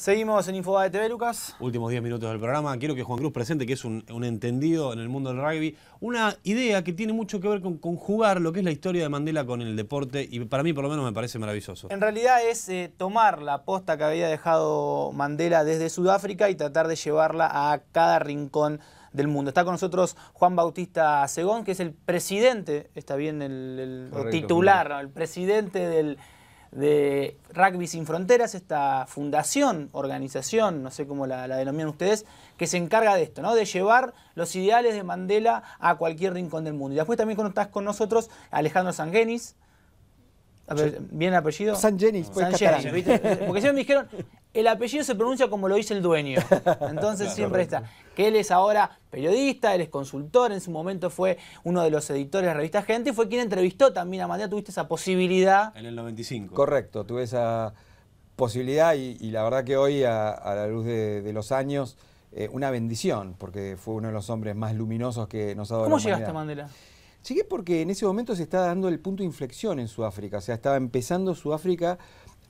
Seguimos en Infobae TV, Lucas. Últimos 10 minutos del programa. Quiero que Juan Cruz presente, que es un, entendido en el mundo del rugby, una idea que tiene mucho que ver con conjugar lo que es la historia de Mandela con el deporte y para mí por lo menos me parece maravilloso. En realidad es eh, tomar la posta que había dejado Mandela desde Sudáfrica y tratar de llevarla a cada rincón del mundo. Está con nosotros Juan Bautista Segón, que es el presidente, está bien el, titular, el presidente del de Rugby Sin Fronteras, esta fundación, organización, no sé cómo la, denominan ustedes, que se encarga de esto, ¿no? de llevar los ideales de Mandela a cualquier rincón del mundo. Y después también estás con nosotros Alejandro Sangenis, ¿Bien el apellido? San Genis, pues San ¿viste? Porque siempre me dijeron, el apellido se pronuncia como lo dice el dueño. Entonces siempre está. Que él es ahora periodista, él es consultor, en su momento fue uno de los editores de la revista Gente y fue quien entrevistó también a Mandela. Tuviste esa posibilidad. En el 95. Correcto, tuve esa posibilidad y, la verdad que hoy, a, la luz de, los años, eh, una bendición, porque fue uno de los hombres más luminosos que nos ha dado ¿Cómo llegaste a Mandela? Llegué porque en ese momento se estaba dando el punto de inflexión en Sudáfrica, o sea, estaba empezando Sudáfrica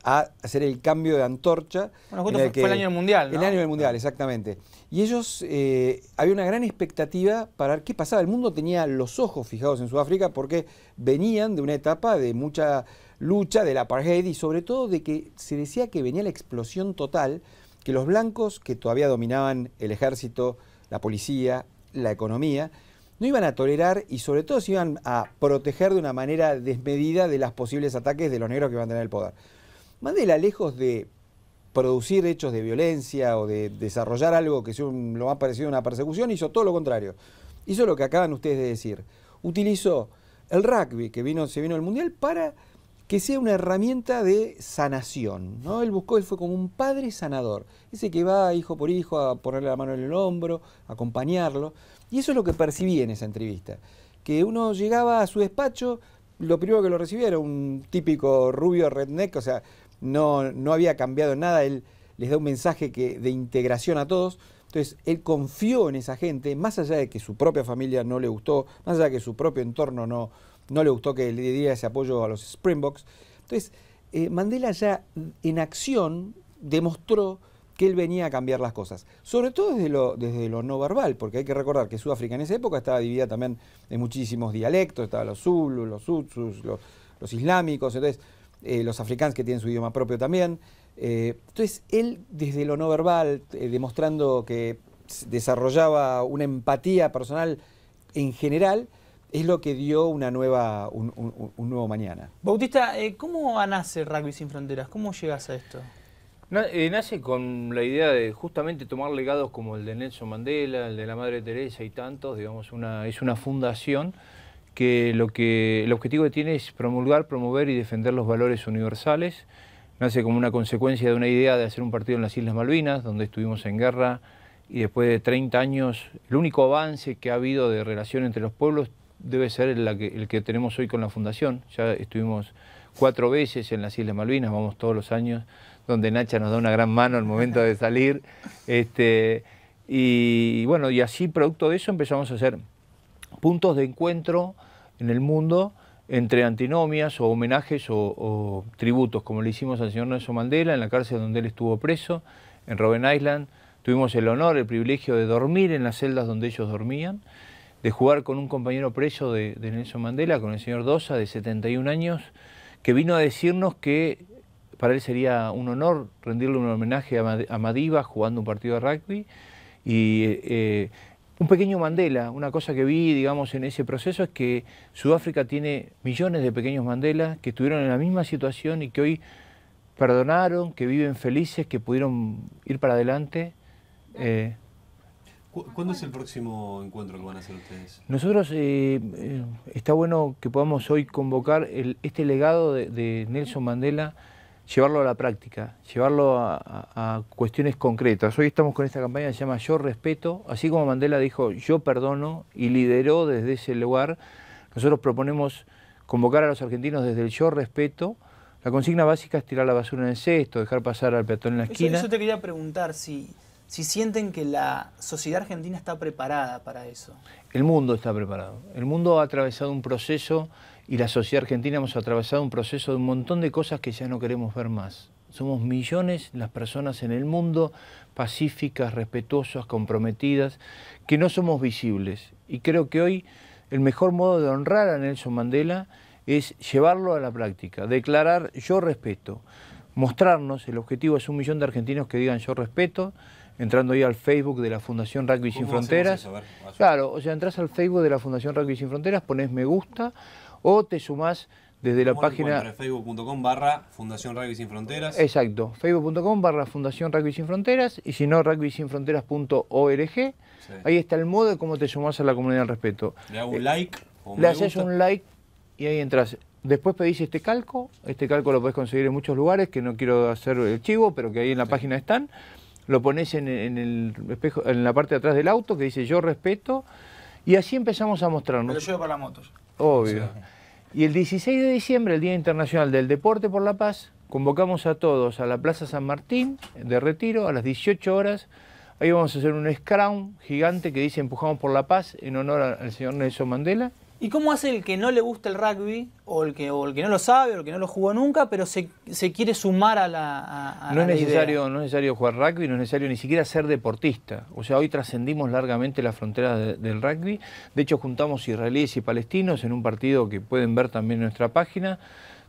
a hacer el cambio de antorcha. Bueno, justo fue, el año del Mundial, ¿no? El año del Mundial, exactamente. Y ellos, eh, había una gran expectativa para ver qué pasaba. El mundo tenía los ojos fijados en Sudáfrica porque venían de una etapa de mucha lucha del apartheid y sobre todo de que se decía que venía la explosión total, que los blancos que todavía dominaban el ejército, la policía, la economía, no iban a tolerar y sobre todo se iban a proteger de una manera desmedida de los posibles ataques de los negros que iban a tener el poder. Mandela, lejos de producir hechos de violencia o de desarrollar algo que sea lo más parecido a una persecución, hizo todo lo contrario. Hizo lo que acaban ustedes de decir. Utilizó el rugby, que vino, se vino al Mundial, para que sea una herramienta de sanación. ¿no? Él buscó, él fue como un padre sanador, ese que va hijo por hijo a ponerle la mano en el hombro, acompañarlo. Y eso es lo que percibí en esa entrevista, que uno llegaba a su despacho, lo primero que lo recibía era un típico rubio redneck, o sea, no, no había cambiado nada, él les da un mensaje que, de integración a todos. Entonces, él confió en esa gente, más allá de que su propia familia no le gustó, más allá de que su propio entorno no, no le gustó que le diera ese apoyo a los Springboks. Entonces, eh, Mandela ya en acción demostró que él venía a cambiar las cosas. Sobre todo desde lo, desde lo no verbal, porque hay que recordar que Sudáfrica en esa época estaba dividida también en muchísimos dialectos, estaban los Zulus, los Utsus, los, islámicos, entonces eh, los africanos que tienen su idioma propio también. Eh, entonces él desde lo no verbal, eh, demostrando que desarrollaba una empatía personal en general, es lo que dio una nueva, un, un nuevo mañana. Bautista, ¿cómo nace Rugby Sin Fronteras? ¿Cómo llegas a esto? Nace con la idea de justamente tomar legados como el de Nelson Mandela, el de la Madre Teresa y tantos, digamos, una, es una fundación que lo que el objetivo que tiene es promulgar, promover y defender los valores universales. Nace como una consecuencia de una idea de hacer un partido en las Islas Malvinas, donde estuvimos en guerra y después de 30 años, el único avance que ha habido de relación entre los pueblos debe ser el que, el que tenemos hoy con la Fundación. Ya estuvimos cuatro veces en las Islas Malvinas, vamos todos los años donde Nacha nos da una gran mano al momento de salir. Este, y bueno, y así producto de eso empezamos a hacer puntos de encuentro en el mundo entre antinomias o homenajes o, tributos, como le hicimos al señor Nelson Mandela en la cárcel donde él estuvo preso, en Robben Island. Tuvimos el honor, el privilegio de dormir en las celdas donde ellos dormían, de jugar con un compañero preso de, Nelson Mandela, con el señor Dosa, de 71 años, que vino a decirnos que para él sería un honor rendirle un homenaje a Madiba jugando un partido de rugby y eh, un pequeño Mandela, una cosa que vi, digamos, en ese proceso es que Sudáfrica tiene millones de pequeños Mandela que estuvieron en la misma situación y que hoy perdonaron, que viven felices, que pudieron ir para adelante. Eh, ¿Cuándo es el próximo encuentro que van a hacer ustedes? Nosotros, eh, está bueno que podamos hoy convocar este legado de Nelson Mandela llevarlo a la práctica, llevarlo a, cuestiones concretas. Hoy estamos con esta campaña que se llama Yo Respeto, así como Mandela dijo Yo Perdono y lideró desde ese lugar, nosotros proponemos convocar a los argentinos desde el Yo Respeto. La consigna básica es tirar la basura en el cesto, dejar pasar al peatón en la esquina. Eso, te quería preguntar, si, si sienten que la sociedad argentina está preparada para eso. El mundo está preparado. El mundo ha atravesado un proceso y la sociedad argentina hemos atravesado un proceso de un montón de cosas que ya no queremos ver más. somos millones las personas en el mundo pacíficas, respetuosas, comprometidas, que no somos visibles. Y creo que hoy el mejor modo de honrar a Nelson Mandela es llevarlo a la práctica, declarar yo respeto, mostrarnos, el objetivo es un millón de argentinos que digan yo respeto, entrando ahí al Facebook de la Fundación Rugby Sin Fronteras. claro, o sea, entras al Facebook de la Fundación Rugby Sin Fronteras, pones me gusta o te sumás desde la página... Facebook.com barra Fundación Rugby Sin Fronteras. Exacto, facebook.com barra Fundación Rugby Sin Fronteras y si no, rugbysinfronteras.org. Ahí está el modo de cómo te sumás a la comunidad del respeto. Le hago un eh, like. le haces un like y ahí entras. Después pedís este calco, este calco lo podés conseguir en muchos lugares, que no quiero hacer el chivo, pero que ahí en la página están. Lo pones en, el espejo, en la parte de atrás del auto que dice yo respeto, y así empezamos a mostrarnos. Me lo llevo para la motos. Obvio. Y el 16 de diciembre, el Día Internacional del Deporte por la Paz, convocamos a todos a la Plaza San Martín de Retiro a las 18 horas. Ahí vamos a hacer un scrum gigante que dice Empujamos por la Paz en honor al señor Nelson Mandela. ¿Y cómo hace el que no le gusta el rugby, o el que, el que no lo sabe, o el que no lo jugó nunca, pero se, quiere sumar a la. no, es necesario, no es necesario jugar rugby, no es necesario ni siquiera ser deportista. O sea, hoy trascendimos largamente la frontera del rugby. De hecho, juntamos israelíes y palestinos en un partido que pueden ver también en nuestra página,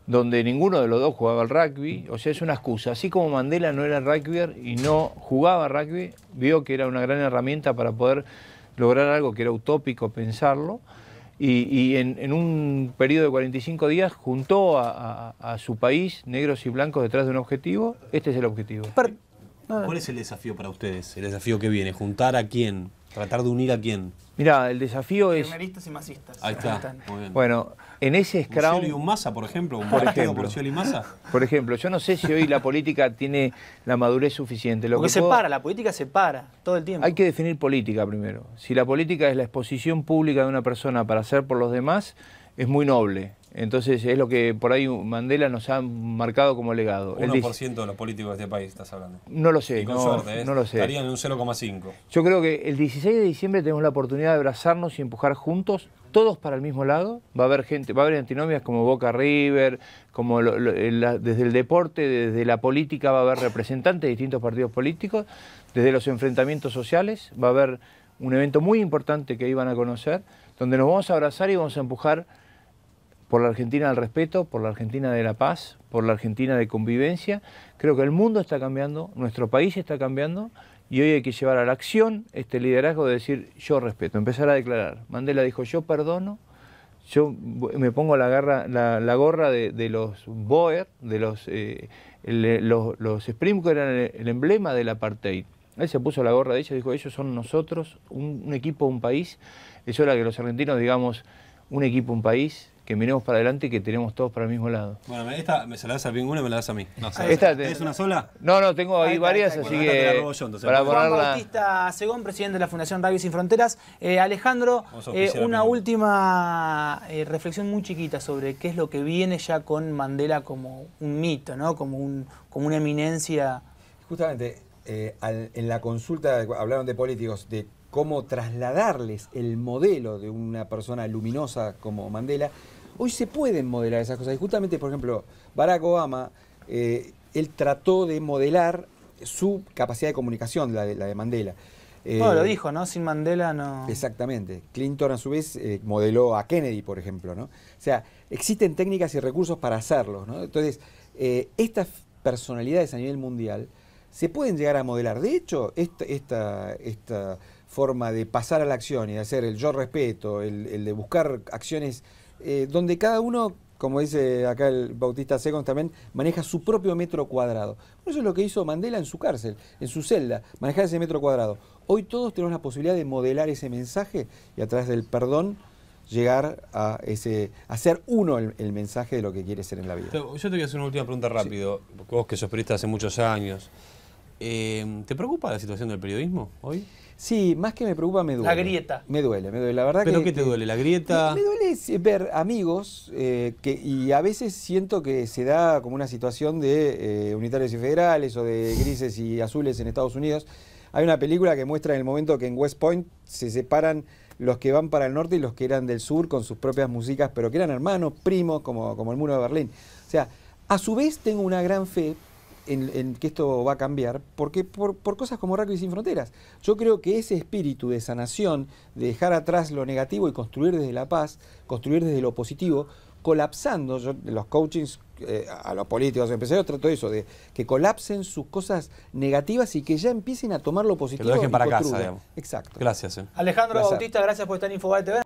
donde ninguno de los dos jugaba al rugby. O sea, es una excusa. Así como Mandela no era rugbyer y no jugaba rugby, vio que era una gran herramienta para poder lograr algo que era utópico pensarlo y, en, un periodo de 45 días juntó a, su país, negros y blancos, detrás de un objetivo. Este es el objetivo. ¿Cuál es el desafío para ustedes? ¿El desafío que viene? ¿Juntar a quién? ¿Tratar de unir a quién? Mira, el desafío es... Primeristas y masistas. Ahí está, muy bien. Bueno, en ese Scrum... y un Massa, por ejemplo, un por ejemplo, por y Massa. Por ejemplo, yo no sé si hoy la política tiene la madurez suficiente. Lo Porque se para, la política se para todo el tiempo. Hay que definir política primero. Si la política es la exposición pública de una persona para hacer por los demás, es muy noble. Entonces es lo que por ahí Mandela nos ha marcado como legado. 1% de los políticos de este país estás hablando. No lo sé, no, suerte, ¿eh? no lo sé. Estarían en un 0,5. Yo creo que el 16 de diciembre tenemos la oportunidad de abrazarnos y empujar juntos, todos para el mismo lado. Va a haber gente, va a haber antinomias como Boca River, como desde el deporte, desde la política va a haber representantes de distintos partidos políticos, desde los enfrentamientos sociales va a haber un evento muy importante que iban a conocer, donde nos vamos a abrazar y vamos a empujar por la Argentina del respeto, por la Argentina de la paz, por la Argentina de convivencia. Creo que el mundo está cambiando, nuestro país está cambiando y hoy hay que llevar a la acción este liderazgo de decir yo respeto, empezar a declarar. Mandela dijo yo perdono, yo me pongo la, la, gorra de, los Boer, de los, eh, los, los que eran el, emblema del apartheid. Él se puso la gorra de ellos dijo, ellos son nosotros, un, un equipo, un país. Es hora que los argentinos digamos, un equipo, un país, que miremos para adelante y que tenemos todos para el mismo lado. Bueno, esta me se la das a ninguna y me la das a mí. No, esta ¿Es una sola? No, no, tengo ahí, varias, así que para Juan Bautista Segón, presidente de la Fundación Rugby Sin Fronteras. Eh, Alejandro, eh, una última eh, reflexión muy chiquita sobre qué es lo que viene ya con Mandela como un mito, ¿no? como, un, como una eminencia. Justamente, en la consulta hablaron de políticos, de cómo trasladarles el modelo de una persona luminosa como Mandela, hoy se pueden modelar esas cosas. Y justamente, por ejemplo, Barack Obama, eh, él trató de modelar su capacidad de comunicación, la de, la de Mandela. bueno, lo eh, dijo, ¿no? Sin Mandela no. Exactamente. Clinton, a su vez, eh, modeló a Kennedy, por ejemplo, ¿no? O sea, existen técnicas y recursos para hacerlo, ¿no? Entonces, estas personalidades a nivel mundial se pueden llegar a modelar. De hecho, esta, esta, esta forma de pasar a la acción y de hacer el yo respeto, el, de buscar acciones eh, donde cada uno, como dice acá el Bautista Segons también, maneja su propio metro cuadrado. Eso es lo que hizo Mandela en su cárcel, en su celda, manejar ese metro cuadrado. Hoy todos tenemos la posibilidad de modelar ese mensaje y a través del perdón llegar a ese hacer uno el, mensaje de lo que quiere ser en la vida. Yo te voy a hacer una última pregunta rápido, vos que sos periodista hace muchos años. Eh, ¿Te preocupa la situación del periodismo hoy? Sí, más que me preocupa, me duele. La grieta. Me duele, me duele. La verdad ¿Pero qué te duele? ¿La grieta? Me, duele ver amigos eh, que, y a veces siento que se da como una situación de eh, unitarios y federales o de grises y azules en Estados Unidos. Hay una película que muestra en el momento que en West Point se separan los que van para el norte y los que eran del sur con sus propias músicas, pero que eran hermanos, primos, como, como el muro de Berlín. O sea, a su vez tengo una gran fe en, en que esto va a cambiar, porque por, por cosas como Rugby Sin Fronteras. Yo creo que ese espíritu de sanación, de dejar atrás lo negativo y construir desde la paz, construir desde lo positivo, colapsando, yo, los coachings eh, a los políticos, a los empresarios, trato de eso, de que colapsen sus cosas negativas y que ya empiecen a tomar lo positivo. dejen y para casa, digamos. Exacto. Gracias. eh. Alejandro. Bautista, gracias por estar en Infobae TV.